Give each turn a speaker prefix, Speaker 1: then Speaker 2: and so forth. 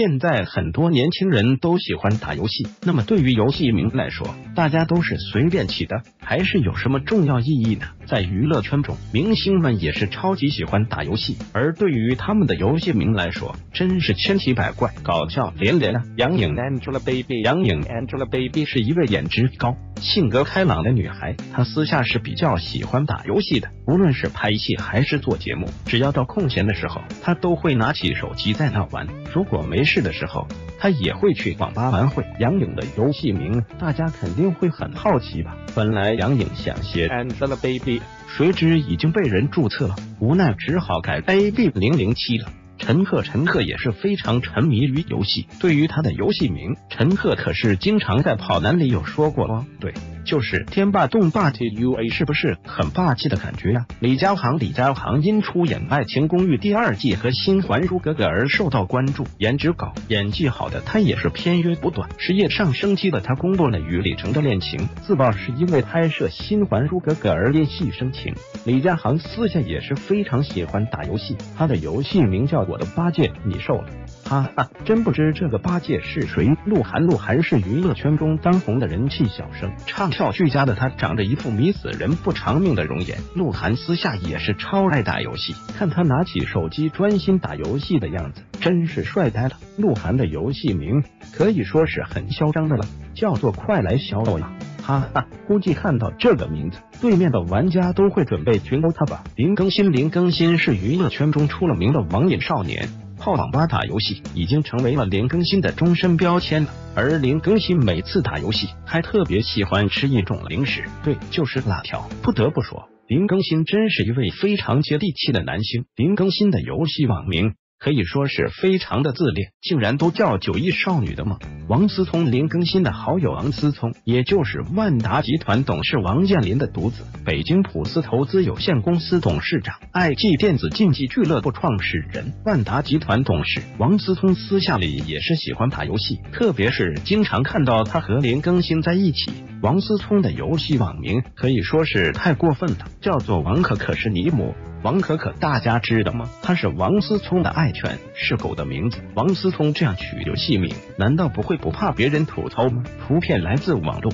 Speaker 1: 现在很多年轻人都喜欢打游戏，那么对于游戏名来说，大家都是随便起的，还是有什么重要意义呢？在娱乐圈中，明星们也是超级喜欢打游戏，而对于他们的游戏名来说，真是千奇百怪，搞笑连连啊！杨颖 Angelababy，杨颖 Angelababy 是一位颜值高、性格开朗的女孩，她私下是比较喜欢打游戏的，无论是拍戏还是做节目，只要到空闲的时候，她都会拿起手机在那玩。如果没事的时候，她也会去网吧玩会。杨颖的游戏名，大家肯定会很好奇吧？本来杨颖想写 Angelababy。谁知已经被人注册了，无奈只好改 A B 零零七了。陈赫，陈赫也是非常沉迷于游戏。对于他的游戏名，陈赫可是经常在跑男里有说过哦。对。就是天霸动霸 T U A 是不是很霸气的感觉呀？李佳航，李佳航因出演《爱情公寓》第二季和《新还珠格格》而受到关注，颜值高、演技好的他也是片约不断，事业上升期的他公布了与李晨的恋情，自曝是因为拍摄《新还珠格格》而因戏生情。李佳航私下也是非常喜欢打游戏，他的游戏名叫我的八戒，你瘦了。哈哈，真不知这个八戒是谁？鹿晗，鹿晗是娱乐圈中当红的人气小生，唱跳俱佳的他长着一副迷死人不偿命的容颜。鹿晗私下也是超爱打游戏，看他拿起手机专心打游戏的样子，真是帅呆了。鹿晗的游戏名可以说是很嚣张的了，叫做“快来小我呀”。哈哈，估计看到这个名字，对面的玩家都会准备群殴他吧。林更新，林更新是娱乐圈中出了名的网瘾少年。泡网吧打游戏已经成为了林更新的终身标签了，而林更新每次打游戏还特别喜欢吃一种零食，对，就是辣条。不得不说，林更新真是一位非常接地气的男星。林更新的游戏网名。可以说是非常的自恋，竟然都叫九亿少女的吗？王思聪，林更新的好友王思聪，也就是万达集团董事王健林的独子，北京普思投资有限公司董事长，IG 电子竞技俱乐部创始人，万达集团董事王思聪私下里也是喜欢打游戏，特别是经常看到他和林更新在一起。王思聪的游戏网名可以说是太过分了，叫做王可可是尼姆。王可可，大家知道吗？他是王思聪的爱犬，是狗的名字。王思聪这样取游戏名，难道不会不怕别人吐槽吗？图片来自网络。